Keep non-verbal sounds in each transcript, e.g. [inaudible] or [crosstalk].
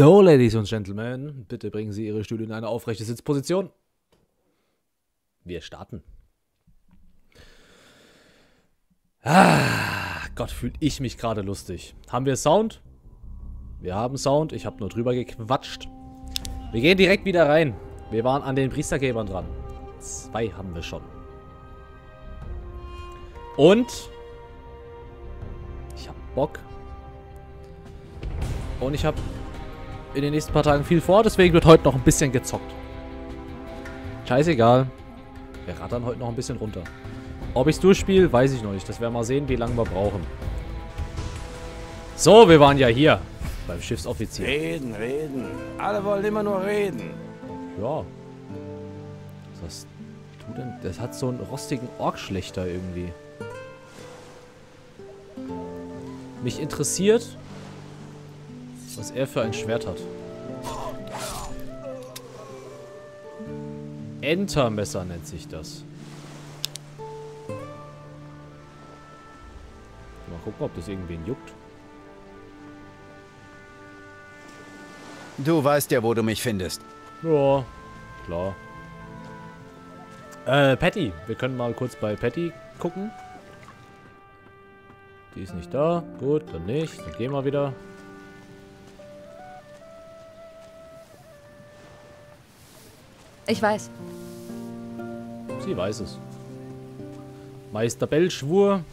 Hallo, Ladies und Gentlemen. Bitte bringen Sie Ihre Stühle in eine aufrechte Sitzposition. Wir starten. Ah, Gott, fühle ich mich gerade lustig. Haben wir Sound? Wir haben Sound. Ich habe nur drüber gequatscht. Wir gehen direkt wieder rein. Wir waren an den Priestergebern dran. Zwei haben wir schon. Und ich habe Bock. Und ich habe in den nächsten paar Tagen viel vor, deswegen wird heute noch ein bisschen gezockt. Scheißegal. Wir rattern heute noch ein bisschen runter. Ob ich es durchspiele, weiß ich noch nicht. Das werden wir mal sehen, wie lange wir brauchen. So, wir waren ja hier. Beim Schiffsoffizier. Reden, reden. Alle wollen immer nur reden. Ja. Was hast du denn? Das hat so einen rostigen Orkschlechter irgendwie. Mich interessiert, was er für ein Schwert hat. Entermesser nennt sich das. Mal gucken, ob das irgendwen juckt. Du weißt ja, wo du mich findest. Ja, klar. Äh, Patty. Wir können mal kurz bei Patty gucken. Die ist nicht da. Gut, dann nicht. Dann gehen wir wieder. Ich weiß. Sie weiß es. Meister Bell schwur.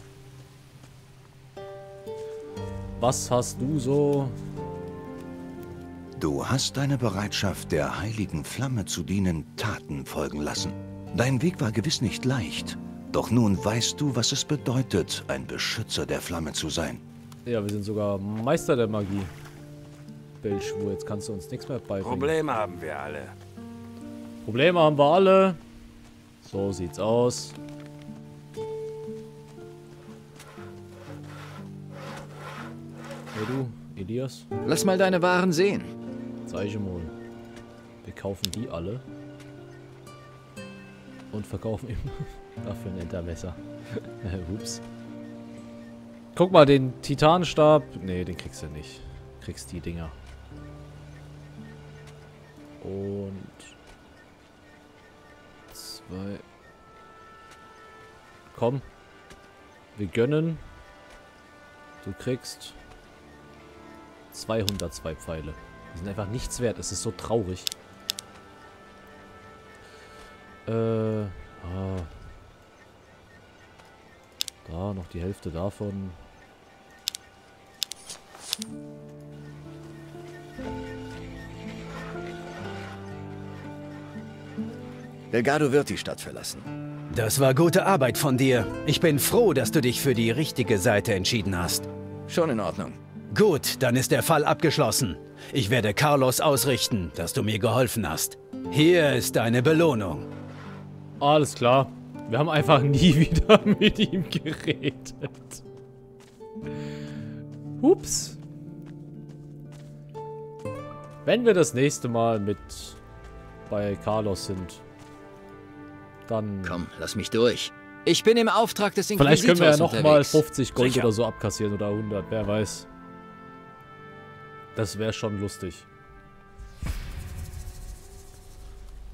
Was hast du so? Du hast deine Bereitschaft, der heiligen Flamme zu dienen, Taten folgen lassen. Dein Weg war gewiss nicht leicht. Doch nun weißt du, was es bedeutet, ein Beschützer der Flamme zu sein. Ja, wir sind sogar Meister der Magie. Bellschwur, jetzt kannst du uns nichts mehr beibringen. Probleme haben wir alle. Probleme haben wir alle. So sieht's aus. Hey du, Elias, Lass mal deine Waren sehen. zeige mal. Wir kaufen die alle. Und verkaufen ihm [laughs] dafür ein Entermesser. [laughs] Ups. Guck mal, den Titanstab. Nee, den kriegst du nicht. Kriegst die Dinger. Und zwei. Komm. Wir gönnen. Du kriegst 202 Pfeile. Die sind einfach nichts wert. Es ist so traurig. Äh. Ah. Da noch die Hälfte davon. Delgado wird die Stadt verlassen. Das war gute Arbeit von dir. Ich bin froh, dass du dich für die richtige Seite entschieden hast. Schon in Ordnung. Gut, dann ist der Fall abgeschlossen. Ich werde Carlos ausrichten, dass du mir geholfen hast. Hier ist deine Belohnung. Alles klar. Wir haben einfach [laughs] nie wieder mit ihm geredet. Ups. Wenn wir das nächste Mal mit bei Carlos sind, dann... Komm, lass mich durch. Ich bin im Auftrag des Vielleicht können wir ja Inquisitors nochmal unterwegs. 50 Gold Sicher. oder so abkassieren oder 100, wer weiß. Das wäre schon lustig.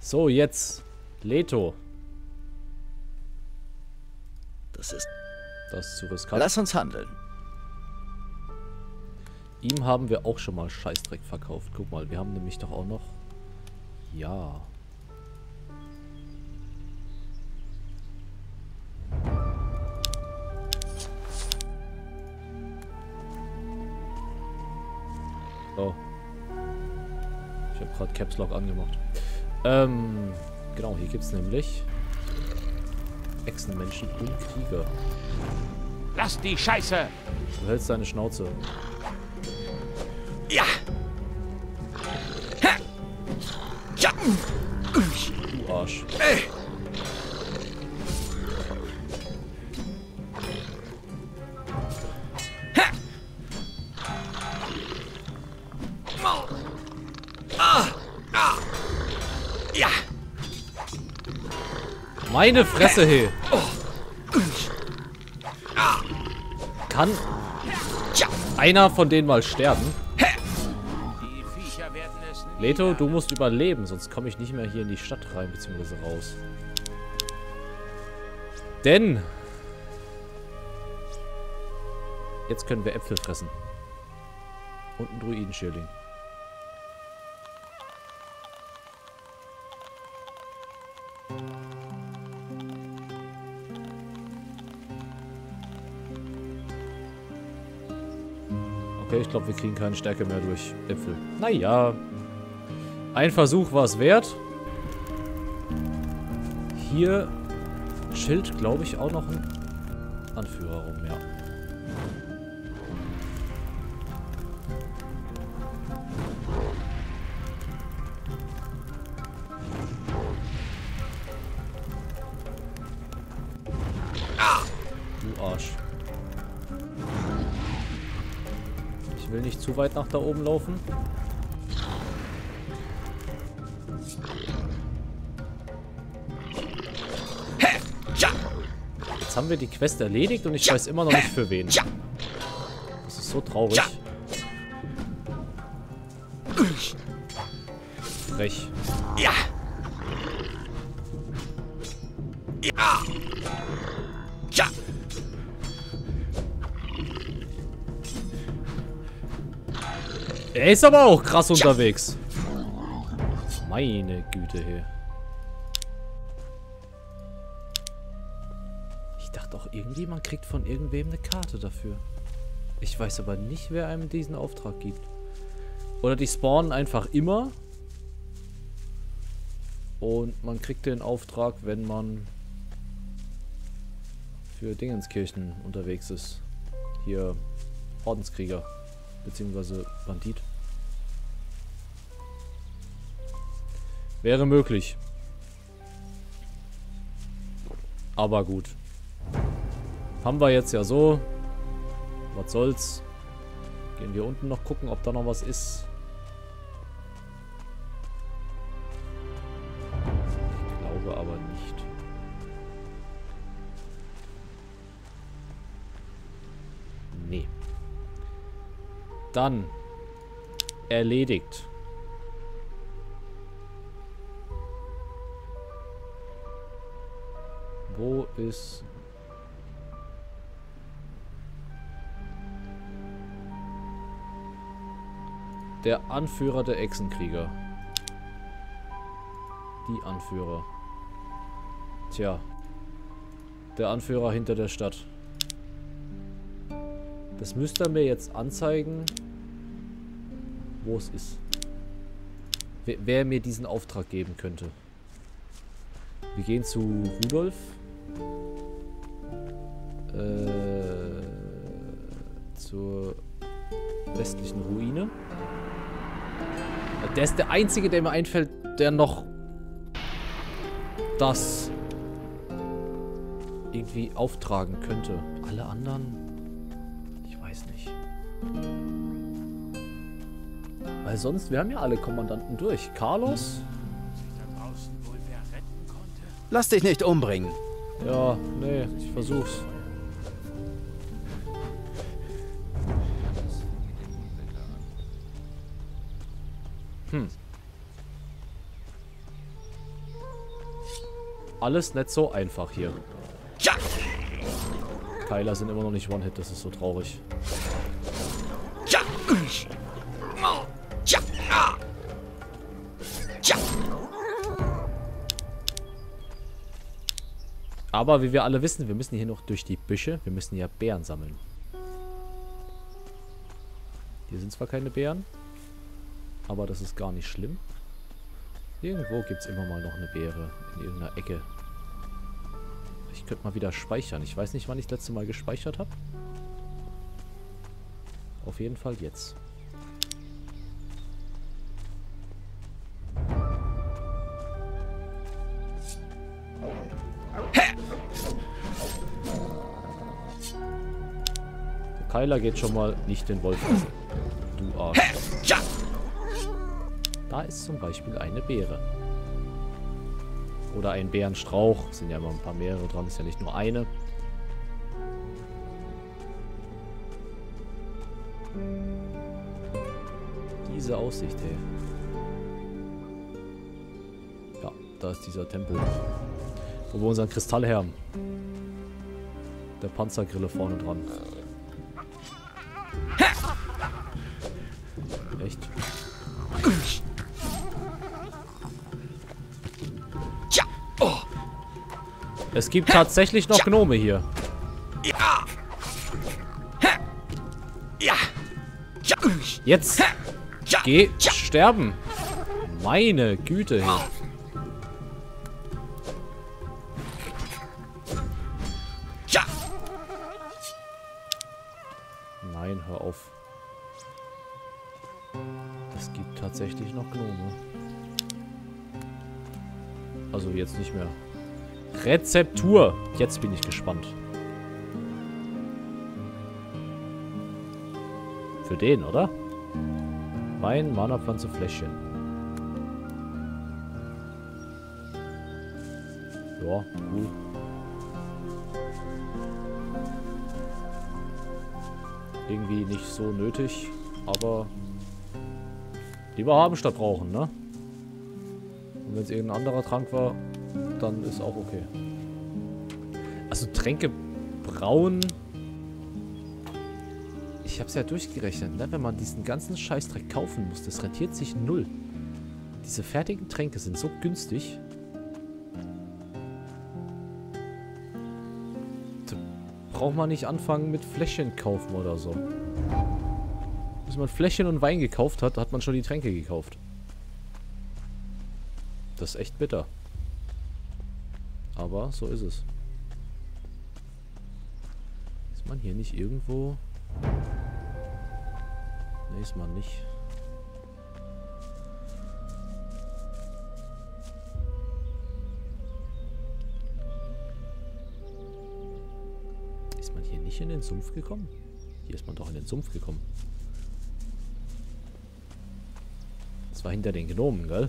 So, jetzt Leto. Das ist... Das ist zu riskant. Lass uns handeln. Ihm haben wir auch schon mal Scheißdreck verkauft. Guck mal, wir haben nämlich doch auch noch... Ja. So. Ich habe gerade Caps Lock angemacht. Ähm, genau, hier gibt es nämlich Echsenmenschen und Krieger. Lass die Scheiße! Du hältst deine Schnauze. Meine Fresse, hey. Kann einer von denen mal sterben? Leto, du musst überleben, sonst komme ich nicht mehr hier in die Stadt rein, beziehungsweise raus. Denn... Jetzt können wir Äpfel fressen. Und einen Druidenschirling. Glaube, wir kriegen keine Stärke mehr durch Äpfel. Naja. Ein Versuch war es wert. Hier chillt, glaube ich, auch noch ein Anführer rum, ja. Nicht zu weit nach da oben laufen. Jetzt haben wir die Quest erledigt und ich weiß immer noch nicht für wen. Das ist so traurig. Frech. Er ist aber auch krass unterwegs. Meine Güte hier. Ich dachte auch irgendwie, man kriegt von irgendwem eine Karte dafür. Ich weiß aber nicht, wer einem diesen Auftrag gibt. Oder die spawnen einfach immer. Und man kriegt den Auftrag, wenn man für Dingenskirchen unterwegs ist. Hier Ordenskrieger. Beziehungsweise Bandit. Wäre möglich. Aber gut. Haben wir jetzt ja so. Was soll's. Gehen wir unten noch gucken, ob da noch was ist. Ich glaube aber nicht. Nee. Dann. Erledigt. Wo ist... Der Anführer der Echsenkrieger. Die Anführer. Tja. Der Anführer hinter der Stadt. Das müsste er mir jetzt anzeigen, wo es ist. Wer, wer mir diesen Auftrag geben könnte. Wir gehen zu Rudolf. Äh, zur westlichen Ruine. Der ist der einzige, der mir einfällt, der noch das irgendwie auftragen könnte. Alle anderen, ich weiß nicht. Weil sonst, wir haben ja alle Kommandanten durch. Carlos? Lass dich nicht umbringen. Ja, nee, ich versuch's. Hm. Alles nicht so einfach hier. Keiler sind immer noch nicht One-Hit, das ist so traurig. Aber wie wir alle wissen, wir müssen hier noch durch die Büsche. Wir müssen ja Beeren sammeln. Hier sind zwar keine Beeren, aber das ist gar nicht schlimm. Irgendwo gibt es immer mal noch eine Beere in irgendeiner Ecke. Ich könnte mal wieder speichern. Ich weiß nicht, wann ich das letzte Mal gespeichert habe. Auf jeden Fall jetzt. Der Keiler geht schon mal nicht den Wolf essen. Du Arsch. Da ist zum Beispiel eine Beere. Oder ein Bärenstrauch. Sind ja immer ein paar mehrere dran. Ist ja nicht nur eine. Diese Aussicht, ey. Ja, da ist dieser Tempel. Wo wir unseren Kristall her haben. Der Panzergrille vorne dran. Gibt tatsächlich noch Gnome hier. Jetzt! Geh sterben! Meine Güte. Hey. Rezeptur. Jetzt bin ich gespannt. Für den, oder? Wein, Mana-Pflanze, Fläschchen. Ja, cool. Irgendwie nicht so nötig, aber lieber haben statt brauchen, ne? Und wenn es irgendein anderer Trank war, dann ist auch okay. Also Tränke brauen ich habe es ja durchgerechnet, ne? wenn man diesen ganzen Scheißdreck kaufen muss, das rentiert sich null. Diese fertigen Tränke sind so günstig. Da braucht man nicht anfangen mit Fläschchen kaufen oder so. Bis man Fläschchen und Wein gekauft hat, hat man schon die Tränke gekauft. Das ist echt bitter. Aber so ist es. Ist man hier nicht irgendwo... Ne, ist man nicht. Ist man hier nicht in den Sumpf gekommen? Hier ist man doch in den Sumpf gekommen. Das war hinter den Gnomen, gell?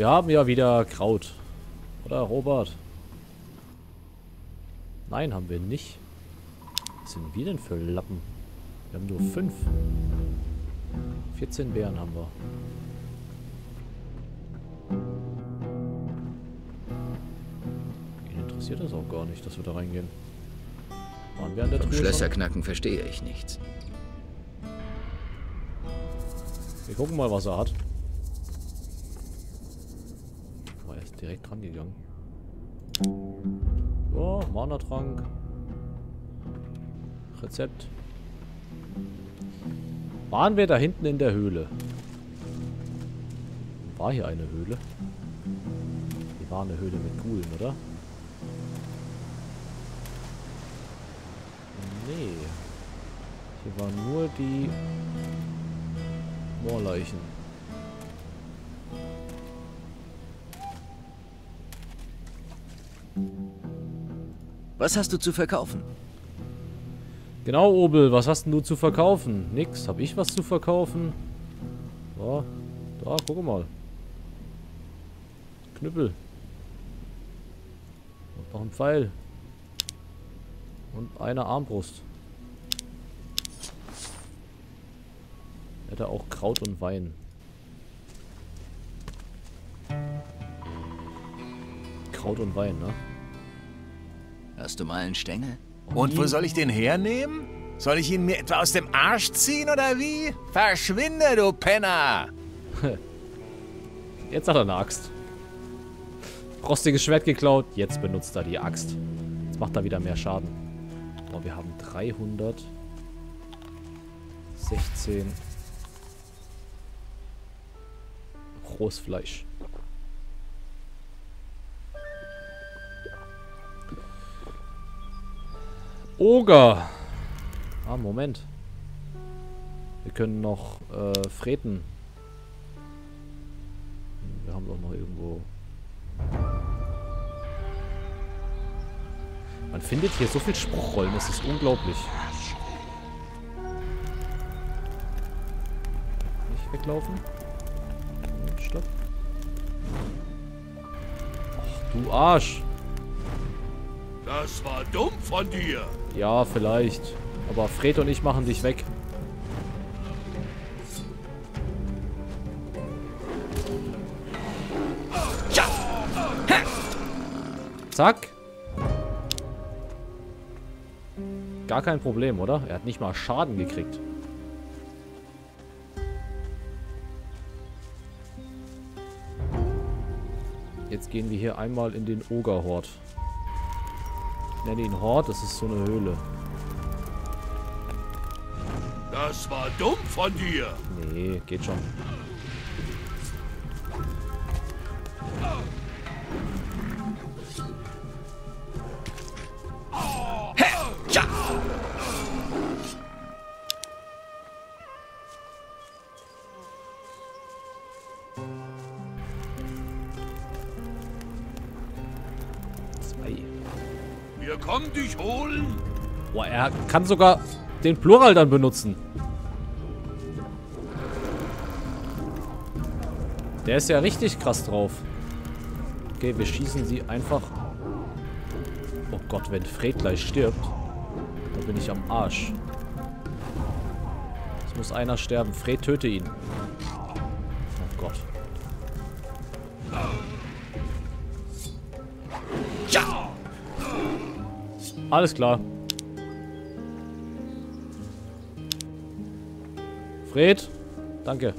Wir haben ja wieder Kraut. Oder, Robert? Nein, haben wir nicht. Was sind wir denn für Lappen? Wir haben nur fünf. 14 Bären haben wir. Ihn interessiert das auch gar nicht, dass wir da reingehen. Waren wir an der Vom Schlösserknacken verstehe ich nichts. Wir gucken mal, was er hat. Oh, er ist direkt dran gegangen. Oh, Mana-Trank. Rezept. Waren wir da hinten in der Höhle? War hier eine Höhle? Hier war eine Höhle mit Gulen, oder? Nee. Hier waren nur die Moorleichen. Was hast du zu verkaufen? Genau, Obel, was hast denn du zu verkaufen? Nix. Hab ich was zu verkaufen? Da, da, guck mal. Knüppel. Und noch ein Pfeil. Und eine Armbrust. Hätte auch Kraut und Wein. Kraut und Wein, ne? Hast du mal einen Stängel? Und wo soll ich den hernehmen? Soll ich ihn mir etwa aus dem Arsch ziehen oder wie? Verschwinde, du Penner! [laughs] Jetzt hat er eine Axt. Rostiges Schwert geklaut, jetzt benutzt er die Axt. Jetzt macht er wieder mehr Schaden. Oh, wir haben 316 rohes Fleisch. Oger. Ah, Moment. Wir können noch äh, Freten. Wir haben doch noch irgendwo... Man findet hier so viel Spruchrollen, das ist unglaublich. Nicht weglaufen. Stopp. Ach, du Arsch. Das war dumm von dir. Ja, vielleicht. Aber Fred und ich machen dich weg. Zack. Gar kein Problem, oder? Er hat nicht mal Schaden gekriegt. Jetzt gehen wir hier einmal in den Ogerhort. Nenne ihn Hort, das ist so eine Höhle. Das war dumm von dir. Nee, geht schon. Dich holen. Boah, er kann sogar den Plural dann benutzen. Der ist ja richtig krass drauf. Okay, wir schießen sie einfach... Oh Gott, wenn Fred gleich stirbt, dann bin ich am Arsch. Es muss einer sterben. Fred, töte ihn. Alles klar. Fred, danke.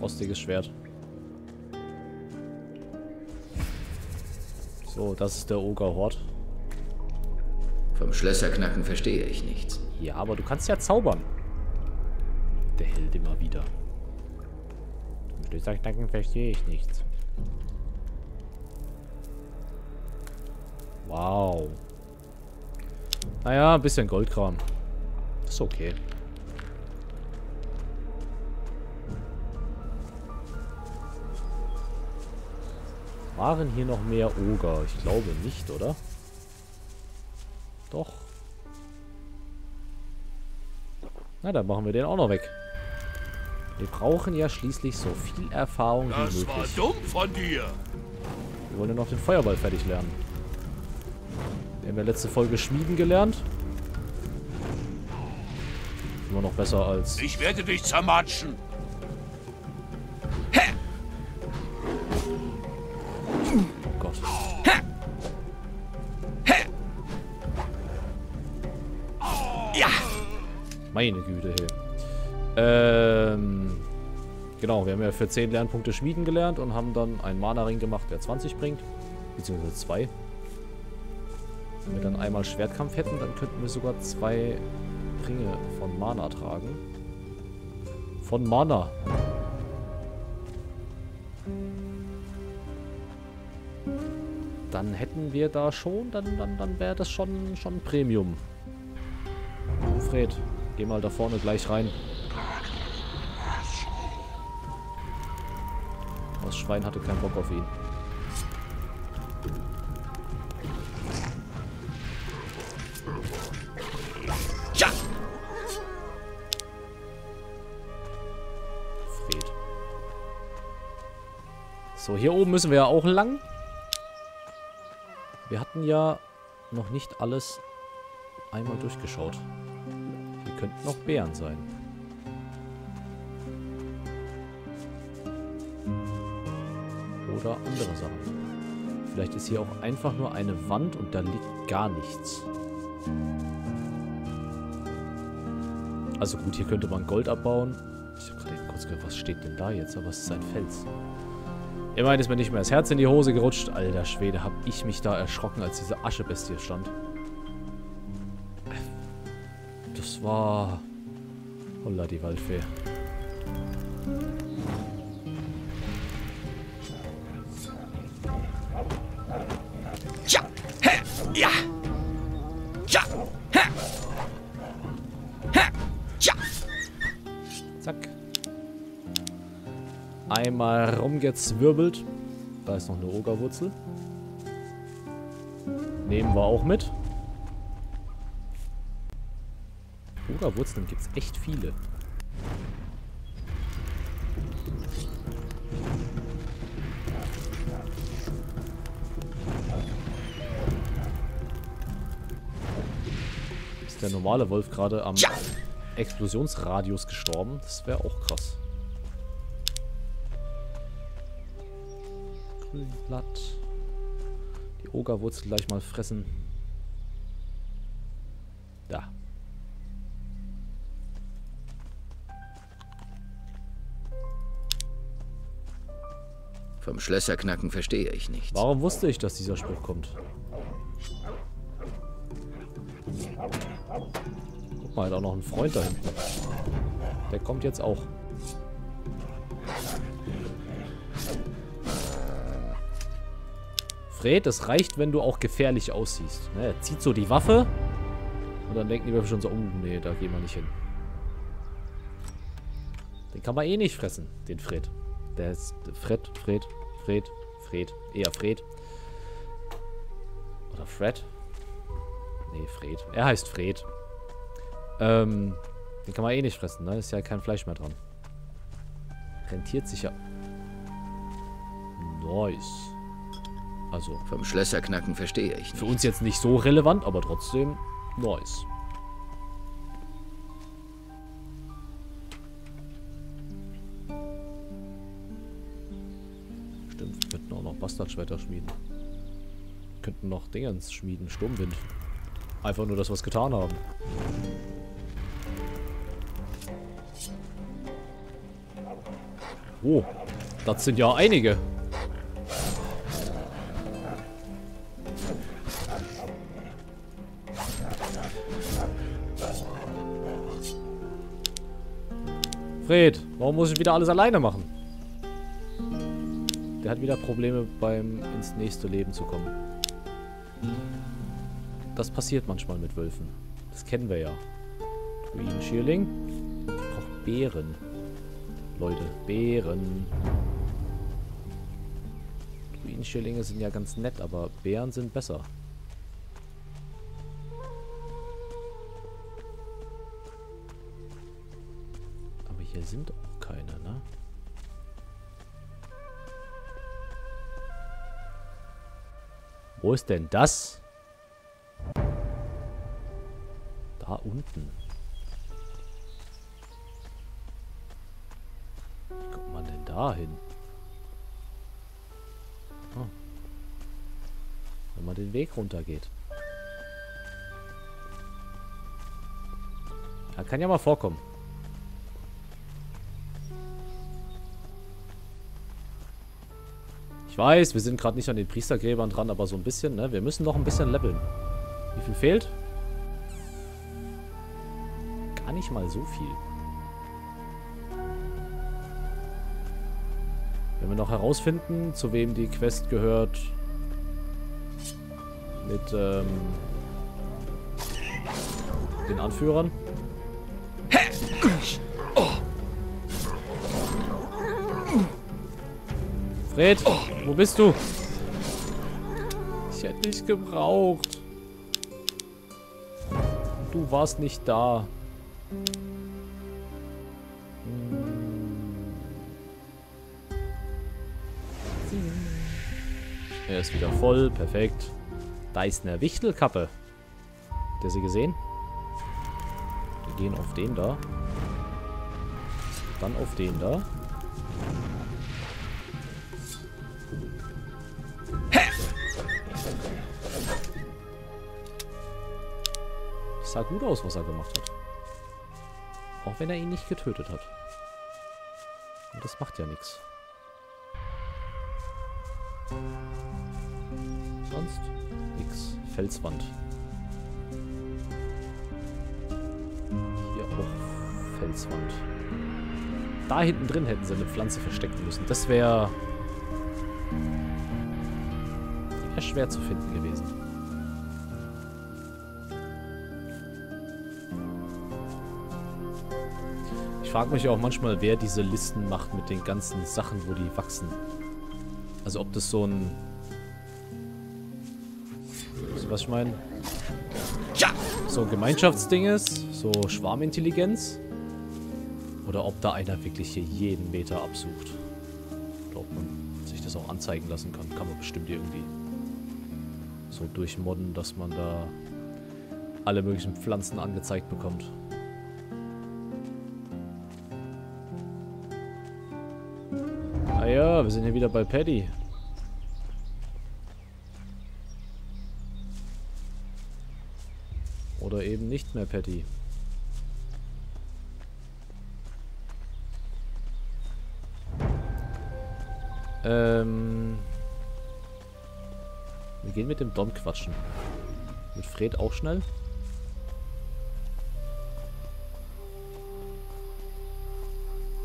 Rostiges Schwert. So, das ist der Ogerhort. Vom Schlösserknacken verstehe ich nichts. Ja, aber du kannst ja zaubern. Der Held immer wieder. Schlösserknacken verstehe ich nichts. Wow. Naja, ein bisschen Goldkram. Ist okay. Waren hier noch mehr Oger? Ich glaube nicht, oder? Doch. Na, dann machen wir den auch noch weg. Wir brauchen ja schließlich so viel Erfahrung wie Das war möglich. dumm von dir. Wir wollen ja noch den Feuerball fertig lernen. Wir haben ja letzte Folge Schmieden gelernt. Immer noch besser als... Ich werde dich zermatschen. Oh Gott. Meine Güte, hey. Ähm... Genau, wir haben ja für 10 Lernpunkte Schmieden gelernt und haben dann einen Mana-Ring gemacht, der 20 bringt. Beziehungsweise zwei. Wenn wir dann einmal Schwertkampf hätten, dann könnten wir sogar zwei Ringe von Mana tragen. Von Mana. Dann hätten wir da schon, dann, dann, dann wäre das schon, schon Premium. Fred, geh mal da vorne gleich rein. Das Schwein hatte keinen Bock auf ihn. So, hier oben müssen wir ja auch lang. Wir hatten ja noch nicht alles einmal durchgeschaut. Hier könnten noch Bären sein. Oder andere Sachen. Vielleicht ist hier auch einfach nur eine Wand und da liegt gar nichts. Also gut, hier könnte man Gold abbauen. Ich habe gerade eben kurz gedacht, was steht denn da jetzt? Aber es ist ein Fels. Immerhin ist mir nicht mehr das Herz in die Hose gerutscht. Alter Schwede, hab ich mich da erschrocken, als diese Aschebestie stand. Das war... Holla, die Waldfee. Einmal rumgezwirbelt. Da ist noch eine Ogerwurzel. Nehmen wir auch mit. Ogerwurzeln gibt es echt viele. Ist der normale Wolf gerade am. Explosionsradius gestorben? Das wäre auch krass. Grünblatt. Die Ogerwurzel gleich mal fressen. Da. Vom Schlösserknacken verstehe ich nichts. Warum wusste ich, dass dieser Spruch kommt? Guck mal, hat auch noch einen Freund da hinten. Der kommt jetzt auch. Fred, es reicht, wenn du auch gefährlich aussiehst. Ne, er zieht so die Waffe und dann denken die Wölfe schon so, oh nee, da gehen wir nicht hin. Den kann man eh nicht fressen, den Fred. Der ist Fred, Fred, Fred, Fred. Eher Fred. Oder Fred? Nee, Fred. Er heißt Fred. Ähm, den kann man eh nicht fressen, ne? Ist ja kein Fleisch mehr dran. Rentiert sich ja. Nice. Also. Vom Schlösserknacken verstehe ich nicht. Für uns jetzt nicht so relevant, aber trotzdem nice. Bastardschwerter schmieden. Könnten noch Dingens schmieden. Sturmwind. Einfach nur, dass wir es getan haben. Oh, das sind ja einige. Fred, warum muss ich wieder alles alleine machen? Der hat wieder Probleme beim ins nächste Leben zu kommen. Das passiert manchmal mit Wölfen. Das kennen wir ja. Druiden-Schierling. Ich brauche Beeren. Leute, Beeren. Druiden-Schierlinge sind ja ganz nett, aber Beeren sind besser. Hier sind auch keine, ne? Wo ist denn das? Da unten. Wie kommt man denn da hin? Oh. Wenn man den Weg runter geht. Ja, kann ja mal vorkommen. Ich weiß, wir sind gerade nicht an den Priestergräbern dran, aber so ein bisschen, ne? Wir müssen noch ein bisschen leveln. Wie viel fehlt? Gar nicht mal so viel. Wenn wir noch herausfinden, zu wem die Quest gehört. Mit, ähm, den Anführern. Fred, wo bist du? Ich hätte dich gebraucht. Du warst nicht da. Er ist wieder voll. Perfekt. Da ist eine Wichtelkappe. Habt ihr sie gesehen? Wir gehen auf den da. Dann auf den da. Gut aus, was er gemacht hat. Auch wenn er ihn nicht getötet hat. Und das macht ja nichts. Sonst nichts. Felswand. Hier auch Felswand. Da hinten drin hätten sie eine Pflanze verstecken müssen. Das wäre... Wär schwer zu finden gewesen. Ich frage mich auch manchmal, wer diese Listen macht mit den ganzen Sachen, wo die wachsen. Also ob das so ein... Was ich meine? Ja! So ein Gemeinschaftsding ist, so Schwarmintelligenz. Oder ob da einer wirklich hier jeden Meter absucht. Oder ob man sich das auch anzeigen lassen kann. Kann man bestimmt irgendwie so durchmodden, dass man da alle möglichen Pflanzen angezeigt bekommt. Wir sind hier wieder bei Paddy. Oder eben nicht mehr Patty. Ähm... Wir gehen mit dem Dom quatschen. Mit Fred auch schnell?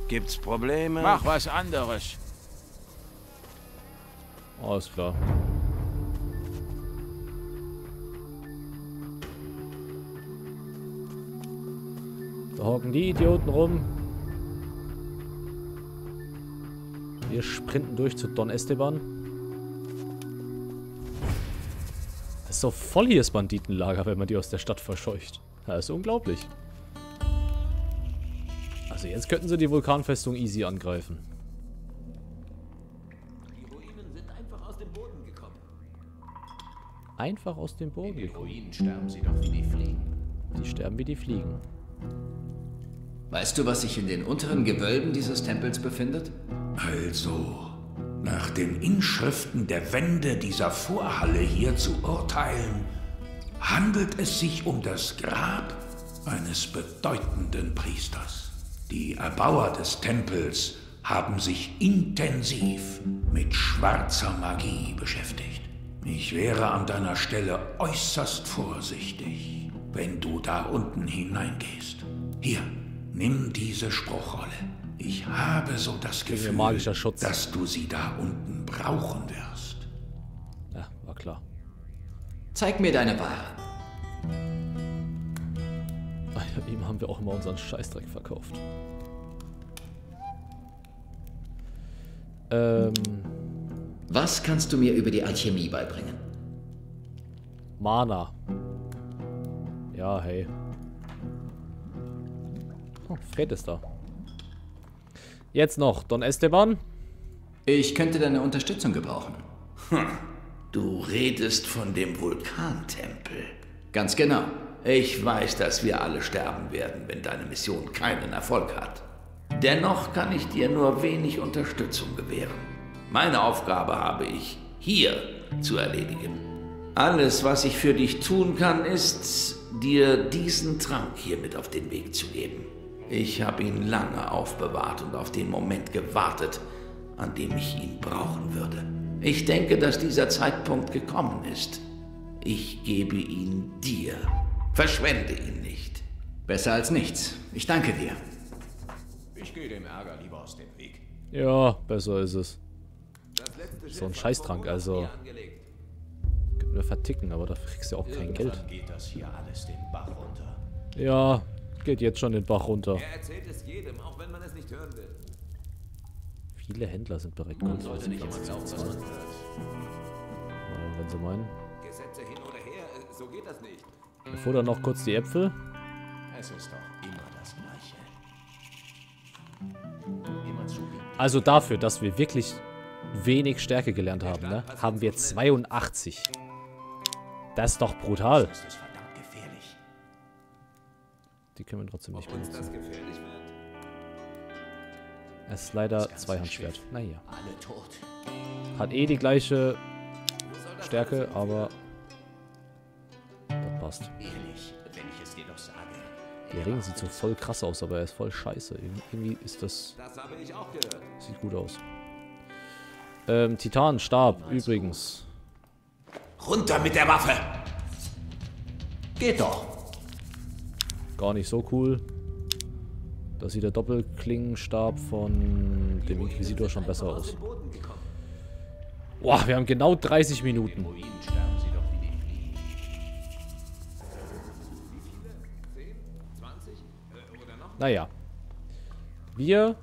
Gibt's Probleme? Mach was anderes. Alles klar. Da hocken die Idioten rum. Wir sprinten durch zu Don Esteban. Das ist so voll hier das Banditenlager, wenn man die aus der Stadt verscheucht. Das ist unglaublich. Also jetzt könnten sie die Vulkanfestung easy angreifen. Einfach aus dem Boden gekommen. Ruinen sterben sie doch wie die Fliegen. Die sterben wie die Fliegen. Weißt du, was sich in den unteren Gewölben dieses Tempels befindet? Also, nach den Inschriften der Wände dieser Vorhalle hier zu urteilen, handelt es sich um das Grab eines bedeutenden Priesters. Die Erbauer des Tempels haben sich intensiv mit schwarzer Magie beschäftigt. Ich wäre an deiner Stelle äußerst vorsichtig, wenn du da unten hineingehst. Hier, nimm diese Spruchrolle. Ich habe so das Gefühl, magischer Schutz. dass du sie da unten brauchen wirst. Ja, war klar. Zeig mir deine Ware. Ja, Ihm haben wir auch immer unseren Scheißdreck verkauft. Ähm, Was kannst du mir über die Alchemie beibringen? Mana. Ja, hey. Oh, Fred ist da. Jetzt noch Don Esteban. Ich könnte deine Unterstützung gebrauchen. Du redest von dem Vulkantempel. Ganz genau. Ich weiß, dass wir alle sterben werden, wenn deine Mission keinen Erfolg hat. Dennoch kann ich dir nur wenig Unterstützung gewähren. Meine Aufgabe habe ich hier zu erledigen. Alles, was ich für dich tun kann, ist, dir diesen Trank hier mit auf den Weg zu geben. Ich habe ihn lange aufbewahrt und auf den Moment gewartet, an dem ich ihn brauchen würde. Ich denke, dass dieser Zeitpunkt gekommen ist. Ich gebe ihn dir. Verschwende ihn nicht. Besser als nichts. Ich danke dir. Ich gehe dem Ärger lieber aus dem Weg. Ja, besser ist es. So ein Scheißtrank, also. Könnten wir verticken, aber dafür kriegst du auch kein Geld. Ja, geht jetzt schon den Bach runter. Er jedem. Viele Händler sind bereit, Gold zu. Ja, Wenn sie meinen. Gesetze hin oder her, äh, so geht das nicht. Wir futtern noch kurz die Äpfel. Es ist doch immer das Gleiche. Also dafür, dass wir wirklich wenig Stärke gelernt haben, ne, haben wir 82. Das ist doch brutal. Die können wir trotzdem nicht benutzen. Es ist leider Zweihandschwert. Naja. Hat eh die gleiche Stärke, aber das passt. Der Ring sieht so voll krass aus, aber er ist voll scheiße. Irgendwie- Irgendwie ist das... Das habe ich auch gehört. Sieht gut aus. Ähm, Titan, Stab, übrigens. Runter mit der Waffe! Geht doch. Gar nicht so cool. Da sieht der Doppelklingenstab von dem Inquisitor schon besser aus. Boah, wir haben genau 30 Minuten. Ruinen sterben sie doch wie die Fliegen. 10, 20 oder noch? Naja. Wir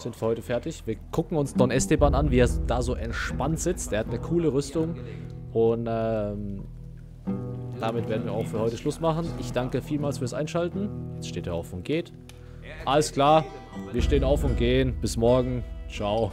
sind für heute fertig. Wir gucken uns Don Esteban an, wie er da so entspannt sitzt. Der hat eine coole Rüstung. Und ähm, damit werden wir auch für heute Schluss machen. Ich danke vielmals fürs Einschalten. Jetzt steht er auf und geht. Alles klar. Wir stehen auf und gehen. Bis morgen. Ciao.